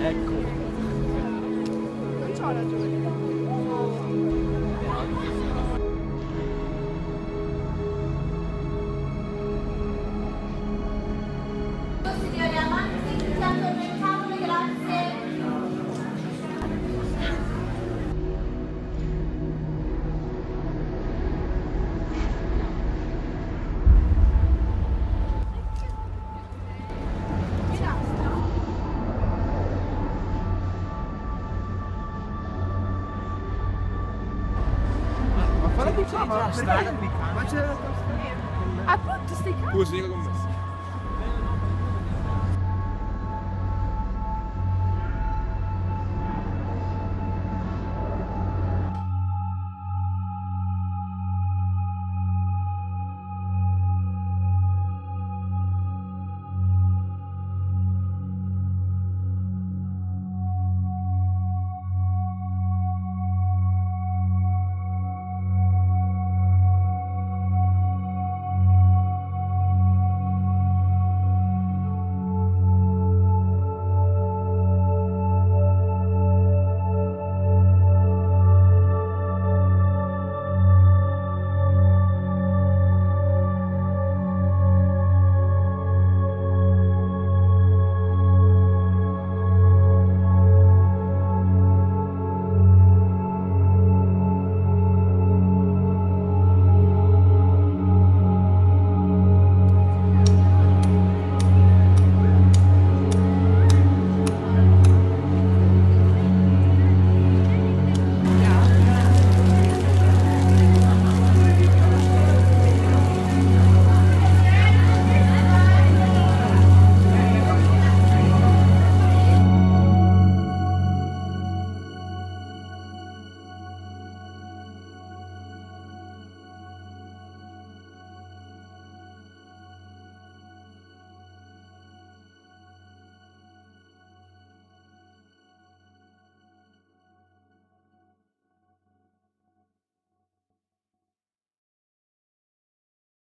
Ecco. Non c'ho ragione. Già perché? strada Ma c'è Appunto,